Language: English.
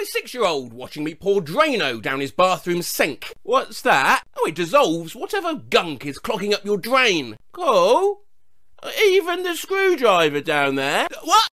my six-year-old watching me pour Drano down his bathroom sink. What's that? Oh, it dissolves whatever gunk is clogging up your drain. Cool. Even the screwdriver down there. What?